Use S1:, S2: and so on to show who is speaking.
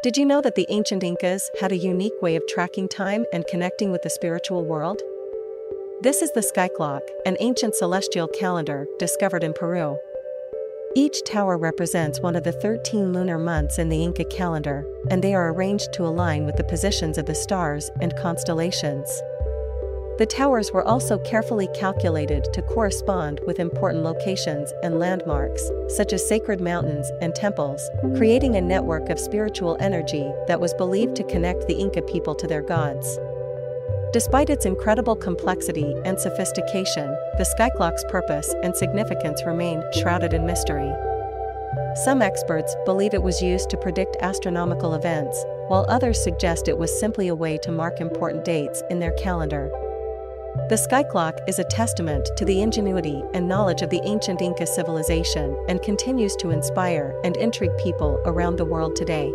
S1: Did you know that the ancient Incas had a unique way of tracking time and connecting with the spiritual world? This is the sky clock, an ancient celestial calendar discovered in Peru. Each tower represents one of the 13 lunar months in the Inca calendar, and they are arranged to align with the positions of the stars and constellations. The towers were also carefully calculated to correspond with important locations and landmarks, such as sacred mountains and temples, creating a network of spiritual energy that was believed to connect the Inca people to their gods. Despite its incredible complexity and sophistication, the sky clock's purpose and significance remain shrouded in mystery. Some experts believe it was used to predict astronomical events, while others suggest it was simply a way to mark important dates in their calendar. The sky clock is a testament to the ingenuity and knowledge of the ancient Inca civilization and continues to inspire and intrigue people around the world today.